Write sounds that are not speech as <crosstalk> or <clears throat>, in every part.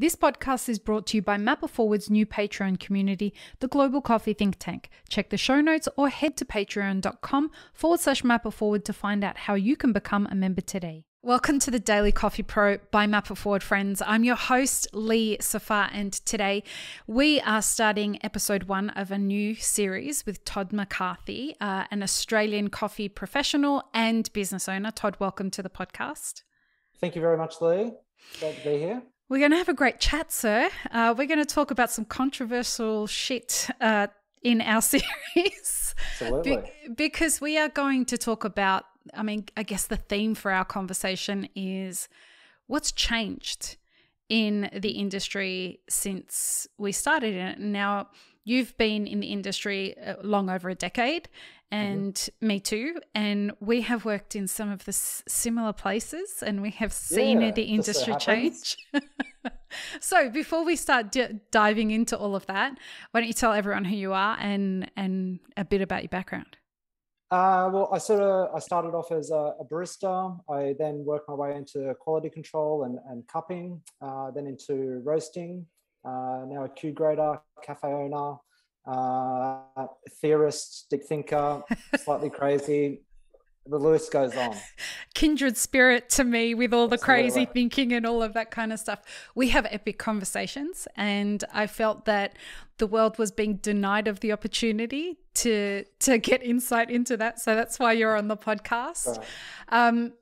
This podcast is brought to you by Map It Forward's new Patreon community, the Global Coffee Think Tank. Check the show notes or head to patreon.com forward slash Map It Forward to find out how you can become a member today. Welcome to the Daily Coffee Pro by Map It Forward, friends. I'm your host, Lee Safar, and today we are starting episode one of a new series with Todd McCarthy, uh, an Australian coffee professional and business owner. Todd, welcome to the podcast. Thank you very much, Lee. Glad to be here. We're going to have a great chat, sir. Uh, we're going to talk about some controversial shit uh, in our <laughs> series. Absolutely. Be- because we are going to talk about, I mean, I guess the theme for our conversation is what's changed in the industry since we started it. Now, you've been in the industry uh, long over a decade, Mm-hmm. and mm-hmm. me too. And we have worked in some of the s- similar places and we have seen yeah, the industry change. <laughs> so before we start d- diving into all of that, why don't you tell everyone who you are and, and a bit about your background? Uh, well, I sort of I started off as a, a, barista. I then worked my way into quality control and, and cupping, uh, then into roasting. Uh, now a Q grader, cafe owner, uh, theorist, deep thinker, <laughs> slightly crazy. The list goes on. Kindred spirit to me with all the Absolutely. crazy thinking and all of that kind of stuff. We have epic conversations, and I felt that the world was being denied of the opportunity to to get insight into that. So that's why you're on the podcast. Right. Um,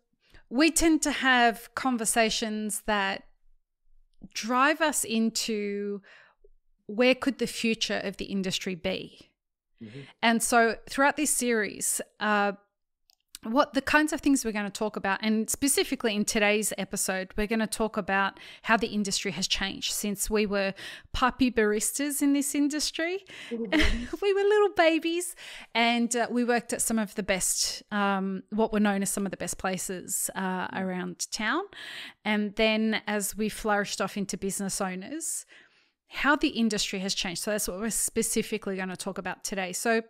we tend to have conversations that drive us into where could the future of the industry be? Mm-hmm. And so throughout this series, uh, what the kinds of things we're going to talk about, and specifically in today's episode, we're going to talk about how the industry has changed since we were puppy baristas in this industry. <laughs> we were little babies, and uh, we worked at some of the best, um, what were known as some of the best places uh, around town. And then as we flourished off into business owners, how the industry has changed. So that's what we're specifically going to talk about today. So,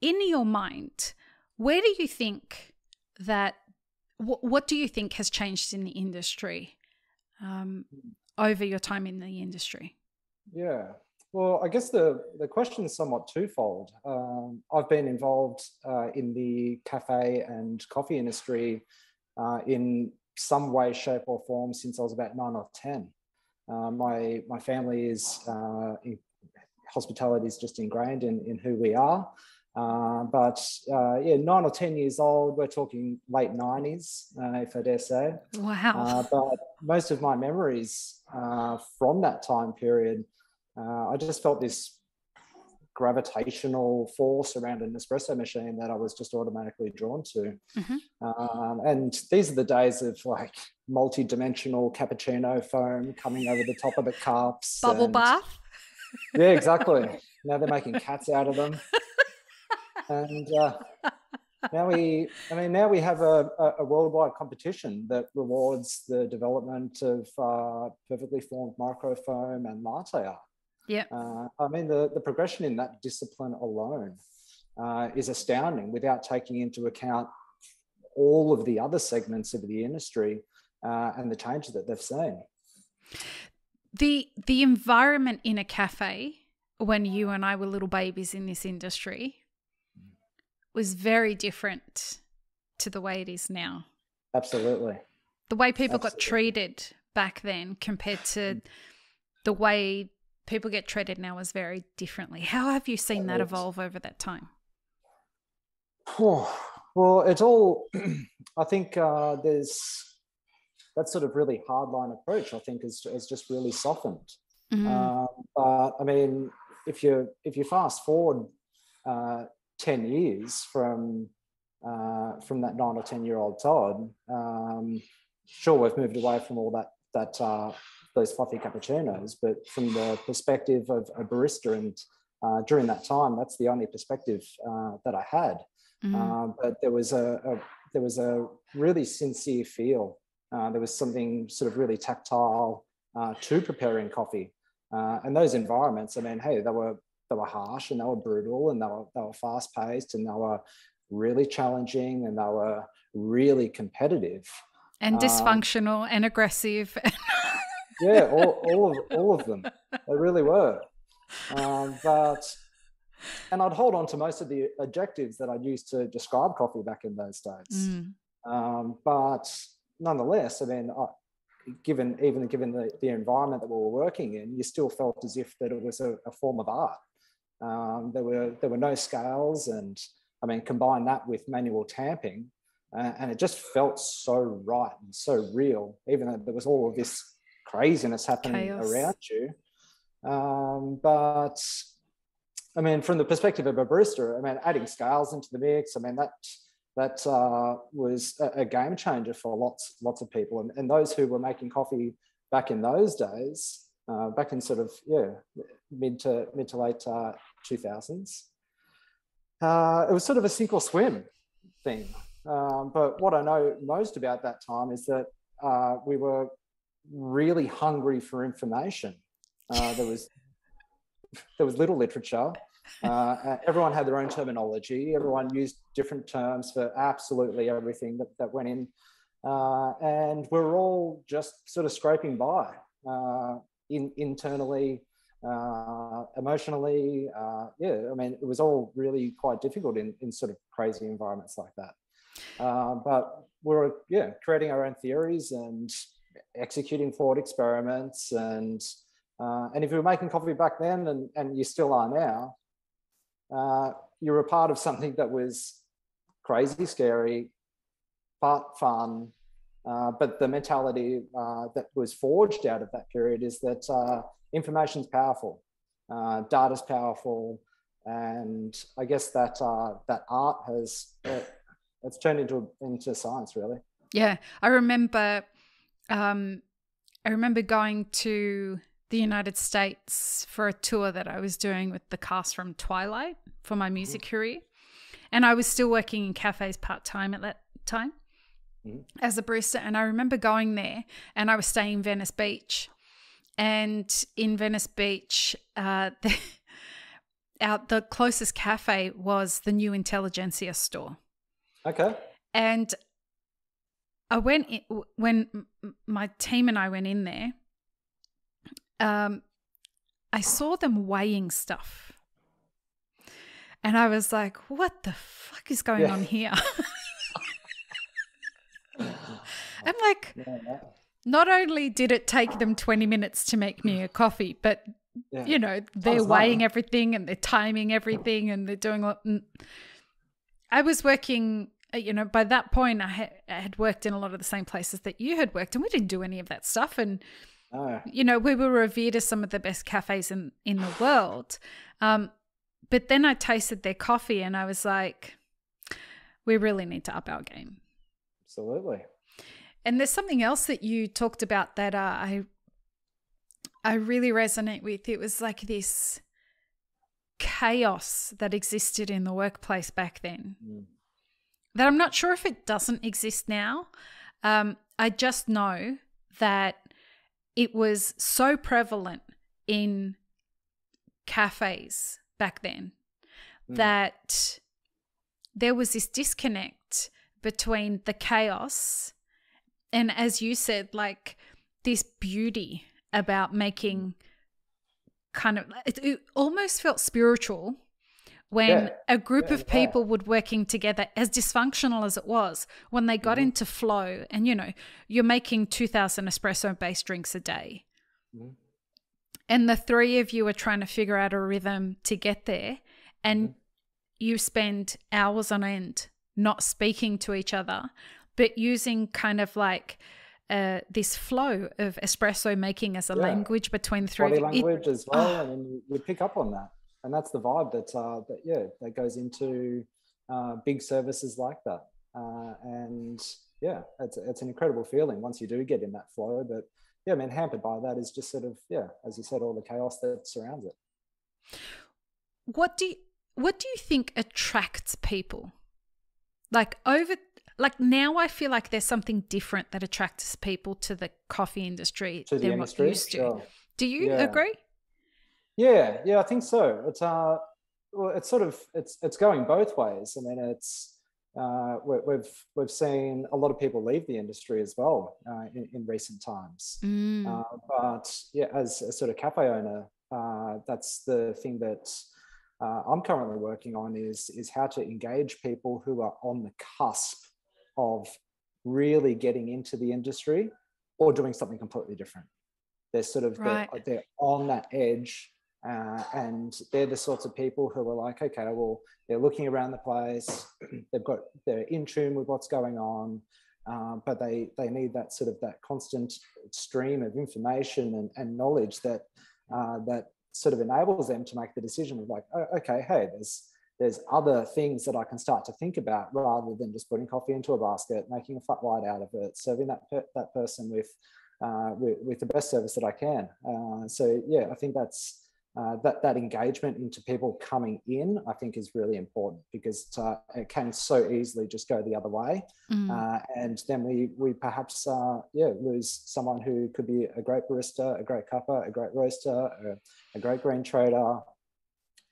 in your mind, where do you think that wh- what do you think has changed in the industry um, over your time in the industry? Yeah. Well, I guess the, the question is somewhat twofold. Um, I've been involved uh, in the cafe and coffee industry uh, in some way, shape, or form since I was about nine or 10. Uh, my my family is uh, hospitality is just ingrained in, in who we are. Uh, but uh, yeah, nine or ten years old. We're talking late nineties, uh, if I dare say. Wow! Uh, but most of my memories from that time period, I just felt this gravitational force around an espresso machine that I was just automatically drawn to. Mm-hmm. Um, and these are the days of like multi-dimensional cappuccino foam coming over the top of the cups. Bubble and, bath. Yeah, exactly. now they're making cats out of them. and uh, now we, I mean, now we have a, a, worldwide competition that rewards the development of uh, perfectly formed microfoam and latte art. Yeah. Uh, I mean, the, the progression in that discipline alone uh, is astounding without taking into account all of the other segments of the industry uh, and the changes that they've seen. The the environment in a cafe when you and I were little babies in this industry was very different to the way it is now. Absolutely. The way people Absolutely. got treated back then compared to the way people get treated now is very differently. How have you seen that evolve over that time? <sighs> Well, it's all, <clears throat> I think uh, there's that sort of really hardline approach, I think, has, has just really softened. Mm-hmm. Uh, but I mean, if you if you fast forward uh, ten years from uh, from that nine or ten year old Todd, um, sure we've moved away from all that that uh, those fluffy cappuccinos, but from the perspective of a barista and uh, during that time, that's the only perspective uh, that I had. Mm. Uh, but there was a, a, there was a really sincere feel. Uh, there was something sort of really tactile uh, to preparing coffee, uh, and those environments. I mean, hey, they were they were harsh and they were brutal and they were they were fast paced and they were really challenging and they were really competitive and dysfunctional um, and aggressive <laughs> yeah, all, all of all of them. They really were. Um, but and I'd hold on to most of the adjectives that I'd used to describe coffee back in those days. Mm. Um, but nonetheless, I mean, I, given even given the, the environment that we were working in, you still felt as if that it was a, a form of art. Um, there were there were no scales, and I mean, combine that with manual tamping, uh, and it just felt so right and so real, even though there was all of this craziness happening Chaos. around you. Um, but I mean, from the perspective of a barista, I mean, adding scales into the mix, I mean, that that uh, was a, game changer for lots lots of people, and, and those who were making coffee back in those days, uh, back in sort of yeah mid to mid to late uh, two thousands. Uh, it was sort of a sink or swim thing. Um, but what I know most about that time is that uh, we were really hungry for information. Uh, there was <laughs> there was little literature. <laughs> Uh, everyone had their own terminology. Everyone used different terms for absolutely everything that, that went in. Uh, and we're all just sort of scraping by uh, in, internally, uh, emotionally. Uh, yeah, I mean, it was all really quite difficult in, in sort of crazy environments like that. Uh, but we're, yeah, creating our own theories and executing thought experiments and uh, and if you were making coffee back then and, and you still are now, uh, you were a part of something that was crazy, scary, part fun. Uh, but the mentality uh, that was forged out of that period is that uh, is powerful, uh, is powerful, and I guess that that art has it's turned into into science really. Yeah, I remember. Um, I remember going to the United States for a tour that I was doing with the cast from Twilight for my music mm-hmm. career. And I was still working in cafes part time at that time mm-hmm. as a barista. And I remember going there and I was staying in Venice Beach. And in Venice Beach, uh, <laughs> the, our, the closest cafe was the new Intelligentsia store. Okay. And I went in, when my team and I went in there um, I saw them weighing stuff. And I was like, what the fuck is going yeah. on here? <laughs> I'm like, not only did it take them 20 minutes to make me a coffee, but yeah. you know, they're weighing everything and they're timing everything and they're doing what. I was working, uh, you know, by that point, I had worked in a lot of the same places that you had worked, and we didn't do any of that stuff. And Oh. You know, we were revered as some of the best cafes in, in the world. Um, but then I tasted their coffee and I was like, we really need to up our game. Absolutely. And there's something else that you talked about that uh, I I really resonate with. It was like this chaos that existed in the workplace back then. Mm. That I'm not sure if it doesn't exist now. Um, I just know that it was so prevalent in cafes back then mm. that there was this disconnect between the chaos and as you said like this beauty about making kind of it, it almost felt spiritual when yeah. a group yeah, of people yeah. were working together as dysfunctional as it was when they got mm-hmm. into flow and you know you're making 2000 espresso based drinks a day mm-hmm. and the three of you are trying to figure out a rhythm to get there and mm-hmm. you spend hours on end not speaking to each other but using kind of like uh, this flow of espresso making as a language between the three Body language it, as well, oh, and you pick up on that and that's the vibe that uh, that yeah that goes into uh, big services like that. Uh, and yeah, it's it's an incredible feeling once you do get in that flow. But yeah, I mean, hampered by that is just sort of yeah, as you said, all the chaos that surrounds it. What do you, what do you think attracts people? Like over like now I feel like there's something different that attracts people to the coffee industry to the than industry, what used to. Sure. Do you yeah. agree? Yeah, yeah, I think so. It's uh, well, it's sort of it's it's going both ways. I mean, it's uh, we've we've seen a lot of people leave the industry as well uh, in, in, recent times. Mm. Uh, but yeah, as a sort of cafe owner, uh, that's the thing that uh, I'm currently working on is is how to engage people who are on the cusp of really getting into the industry or doing something completely different. They're sort of right. they're, they're on that edge uh, and they're the sorts of people who are like, okay, well, they're looking around the place, <clears throat> they've got, they're in tune with what's going on, um, but they they need that sort of that constant stream of information and, and knowledge that uh, that sort of enables them to make the decision of like, oh, okay, hey, there's there's other things that I can start to think about rather than just putting coffee into a basket, making a flat white out of it, serving that per, that person with, uh, with, with the best service that I can. Uh, so yeah, I think that's uh, that that engagement into people coming in, I think, is really important because uh, it can so easily just go the other way, mm. uh, and then we we perhaps uh, yeah lose someone who could be a great barista, a great cupper, a great roaster, a, a great green trader,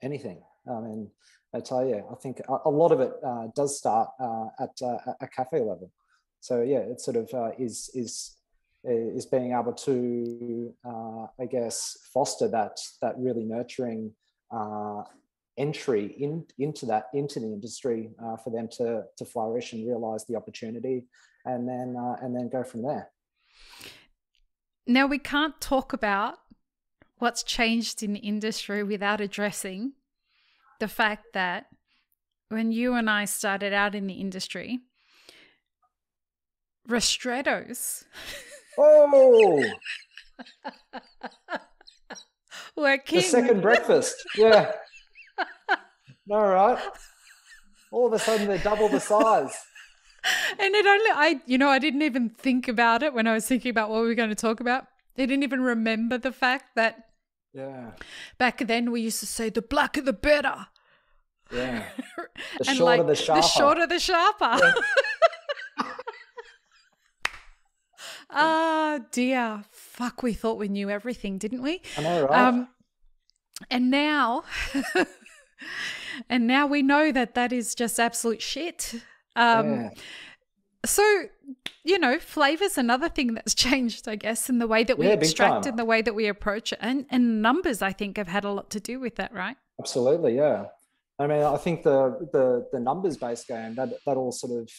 anything. I mean, I tell you, I think a, a lot of it uh, does start uh, at a cafe level. So yeah, it sort of is is is being able to, uh, I guess, foster that that really nurturing uh, entry in, into that into the industry uh, for them to to flourish and realize the opportunity, and then uh, and then go from there. Now we can't talk about what's changed in the industry without addressing the fact that when you and I started out in the industry, ristrettos <laughs> Oh, <laughs> Working. The second breakfast. Yeah. <laughs> All right. All of a sudden, they're double the size. And it only, I, you know, I didn't even think about it when I was thinking about what we were going to talk about. I didn't even remember the fact that yeah. Back then, we used to say the blacker the better. Yeah. <laughs> The shorter like, the sharper. The shorter the sharper. Yeah. Ah, dear. Fuck, we thought we knew everything, didn't we? I know, right? Um, and now, <laughs> and now we know that that is just absolute shit. Um, yeah. So, you know, flavor's another thing that's <laughs> changed, I guess, in the way that we yeah, extract and the way that we approach it. And, and numbers, I think, have had a lot to do with that, right? Absolutely, yeah. I mean, I think the the the numbers based game that that all sort of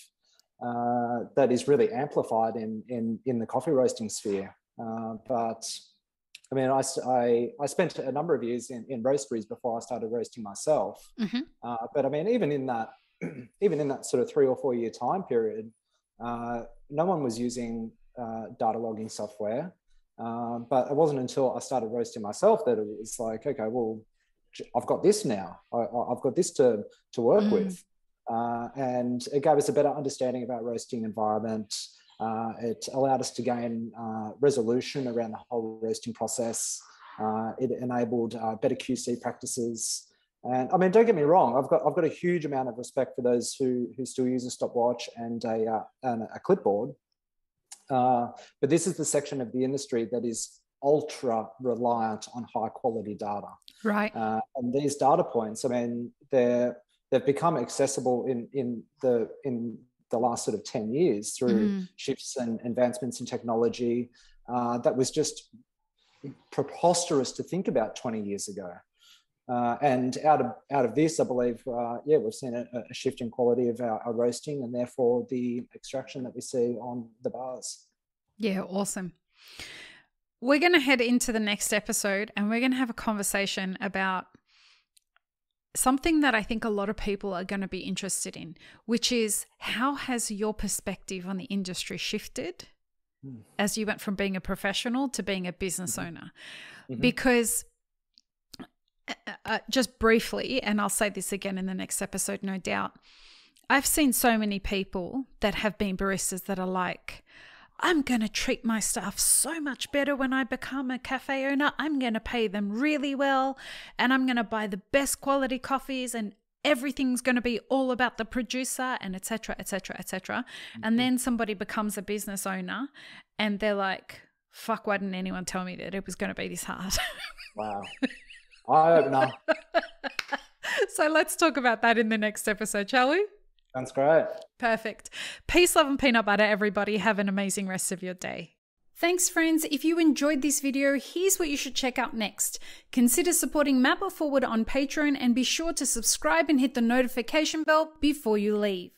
uh, that is really amplified in in in the coffee roasting sphere. Uh, but I mean, I, I, I spent a number of years in, in roasteries before I started roasting myself. Mm-hmm. Uh, but I mean, even in that <clears throat> even in that sort of three or four year time period, uh, no one was using uh, data logging software. Um, but it wasn't until I started roasting myself that it was like, okay, well, I've got this now. I, have got this to to work mm. with. Uh, and it gave us a better understanding of our roasting environment. Uh, it allowed us to gain uh, resolution around the whole roasting process. Uh, it enabled uh, better QC practices. And I mean, don't get me wrong, I've got, I've got a huge amount of respect for those who, who still use a stopwatch and a, uh, and a clipboard. but this is the section of the industry that is ultra reliant on high quality data. Right. and these data points, I mean, they're they've become accessible in in the in the last sort of 10 years through mm. shifts and advancements in technology uh, that was just preposterous to think about 20 years ago. Uh, and out of out of this, I believe, uh, yeah, we've seen a, a, shift in quality of our, our, roasting, and therefore the extraction that we see on the bars. Yeah, awesome. We're going to head into the next episode, and we're going to have a conversation about something that I think a lot of people are going to be interested in, which is how has your perspective on the industry shifted mm. as you went from being a professional to being a business mm-hmm. owner? Mm-hmm. Because uh, uh, just briefly, and I'll say this again in the next episode, no doubt. I've seen so many people that have been baristas that are like, I'm going to treat my staff so much better when I become a cafe owner. I'm going to pay them really well and I'm going to buy the best quality coffees and everything's going to be all about the producer and etc etc etc and mm-hmm. then somebody becomes a business owner and they're like fuck why didn't anyone tell me that it was going to be this hard? Wow. I not know so let's talk about that in the next episode shall we Sounds great. Perfect. Peace, love, and peanut butter, everybody. Have an amazing rest of your day. Thanks, friends. If you enjoyed this video, here's what you should check out next. Consider supporting Map It Forward on Patreon and be sure to subscribe and hit the notification bell before you leave.